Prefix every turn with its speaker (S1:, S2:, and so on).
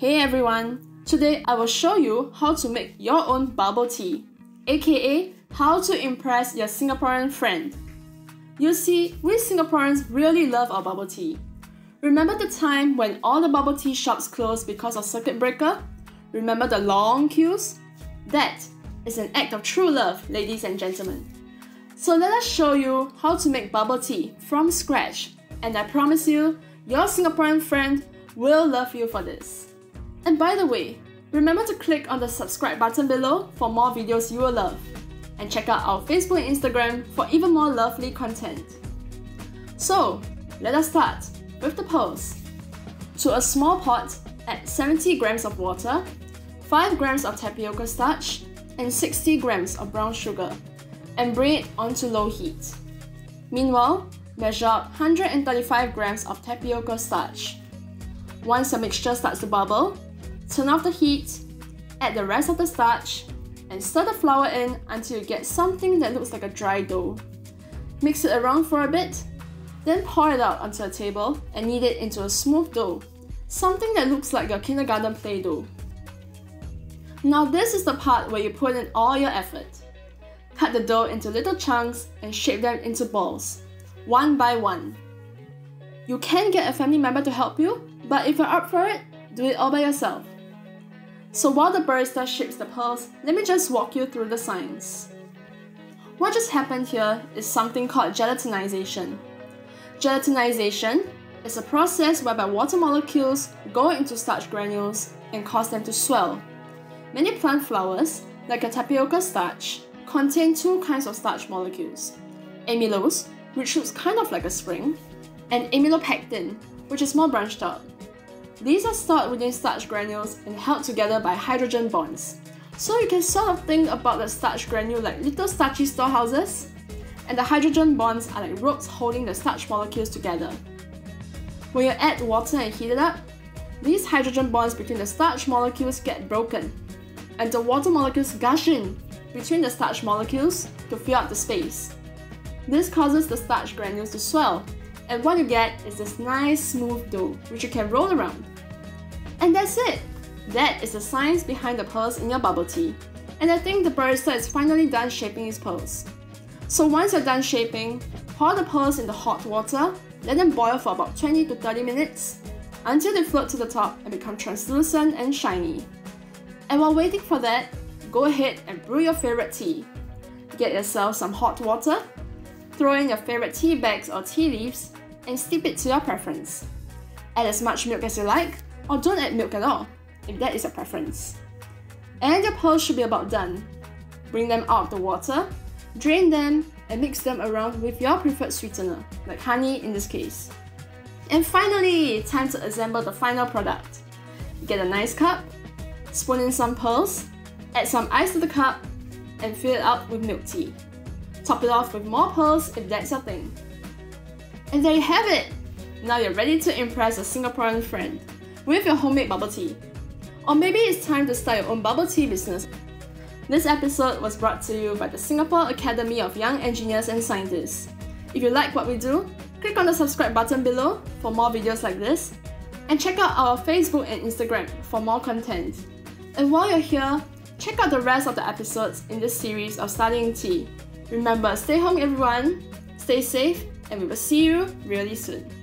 S1: Hey everyone! Today I will show you how to make your own bubble tea, aka how to impress your Singaporean friend. You see, we Singaporeans really love our bubble tea. Remember the time when all the bubble tea shops closed because of circuit breaker? Remember the long queues? That is an act of true love, ladies and gentlemen. So let us show you how to make bubble tea from scratch, and I promise you, your Singaporean friend will love you for this. And by the way, remember to click on the subscribe button below for more videos you will love. And check out our Facebook and Instagram for even more lovely content. So, let us start with the pearls. To a small pot, add 70 grams of water, 5 grams of tapioca starch, and 60 grams of brown sugar, and bring it onto low heat. Meanwhile, measure 135 grams of tapioca starch. Once the mixture starts to bubble, Turn off the heat, add the rest of the starch, and stir the flour in until you get something that looks like a dry dough. Mix it around for a bit, then pour it out onto a table and knead it into a smooth dough, something that looks like your kindergarten play dough. Now this is the part where you put in all your effort. Cut the dough into little chunks and shape them into balls, one by one. You can get a family member to help you, but if you're up for it, do it all by yourself. So while the barista shapes the pearls, let me just walk you through the science. What just happened here is something called gelatinization. Gelatinization is a process whereby water molecules go into starch granules and cause them to swell. Many plant flours, like a tapioca starch, contain two kinds of starch molecules amylose, which looks kind of like a spring, and amylopectin, which is more branched out. These are stored within starch granules and held together by hydrogen bonds. So you can sort of think about the starch granule like little starchy storehouses, and the hydrogen bonds are like ropes holding the starch molecules together. When you add water and heat it up, these hydrogen bonds between the starch molecules get broken, and the water molecules gush in between the starch molecules to fill up the space. This causes the starch granules to swell, and what you get is this nice smooth dough which you can roll around. And that's it! That is the science behind the pearls in your bubble tea. And I think the barista is finally done shaping his pearls. So once you're done shaping, pour the pearls in the hot water, let them boil for about 20 to 30 minutes until they float to the top and become translucent and shiny. And while waiting for that, go ahead and brew your favorite tea. Get yourself some hot water, throw in your favorite tea bags or tea leaves, and steep it to your preference. Add as much milk as you like, or don't add milk at all, if that is your preference. And your pearls should be about done. Bring them out of the water, drain them, and mix them around with your preferred sweetener, like honey in this case. And finally, time to assemble the final product. Get a nice cup, spoon in some pearls, add some ice to the cup, and fill it up with milk tea. Top it off with more pearls if that's your thing. And there you have it! Now you're ready to impress a Singaporean friend with your homemade bubble tea. Or maybe it's time to start your own bubble tea business. This episode was brought to you by the Singapore Academy of Young Engineers and Scientists. If you like what we do, click on the subscribe button below for more videos like this, and check out our Facebook and Instagram for more content. And while you're here, check out the rest of the episodes in this series of Studying Tea. Remember, stay home everyone, stay safe, and we will see you really soon.